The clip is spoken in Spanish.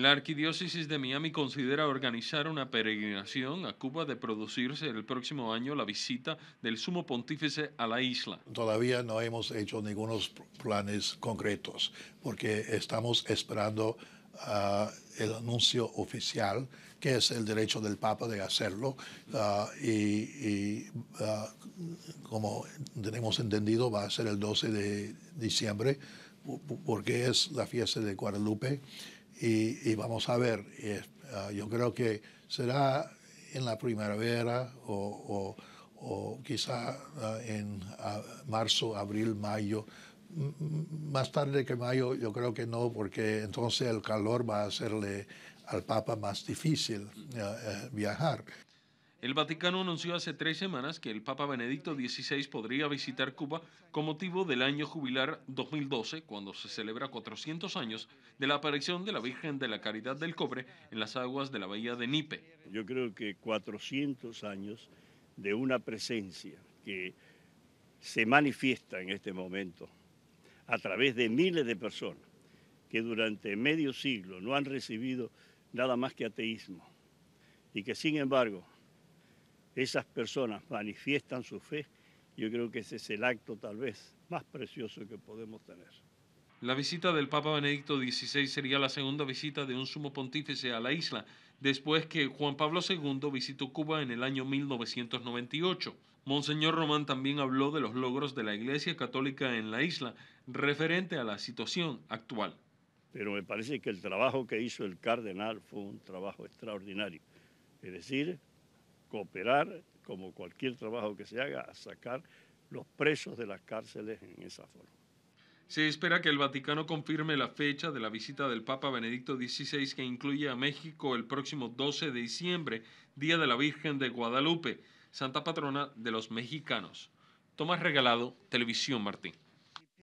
La Arquidiócesis de Miami considera organizar una peregrinación a Cuba de producirse el próximo año la visita del Sumo Pontífice a la isla. Todavía no hemos hecho ningunos planes concretos porque estamos esperando ah, el anuncio oficial, que es el derecho del Papa de hacerlo. Ah, y, ah, como tenemos entendido, va a ser el 12 de diciembre porque es la fiesta de Guadalupe y, vamos a ver, ah, yo creo que será en la primavera o, o, quizá ah, en ah, marzo, abril, mayo. más tarde que mayo yo creo que no, porque entonces el calor va a hacerle al Papa más difícil eh, viajar. El Vaticano anunció hace tres semanas que el Papa Benedicto XVI podría visitar Cuba con motivo del año jubilar 2012, cuando se celebra 400 años de la aparición de la Virgen de la Caridad del Cobre en las aguas de la bahía de Nipe. Yo creo que 400 años de una presencia que se manifiesta en este momento a través de miles de personas que durante medio siglo no han recibido nada más que ateísmo y que sin embargo esas personas manifiestan su fe, yo creo que ese es el acto tal vez más precioso que podemos tener. La visita del Papa Benedicto XVI sería la segunda visita de un sumo pontífice a la isla, después que Juan Pablo II visitó Cuba en el año 1998. Monseñor Román también habló de los logros de la Iglesia Católica en la isla referente a la situación actual. Pero me parece que el trabajo que hizo el cardenal fue un trabajo extraordinario. Es decir, cooperar, como cualquier trabajo que se haga, a sacar los presos de las cárceles en esa forma. Se espera que el Vaticano confirme la fecha de la visita del Papa Benedicto XVI que incluye a México el próximo 12 de diciembre, Día de la Virgen de Guadalupe, Santa Patrona de los Mexicanos. Tomás Regalado, Televisión Martín.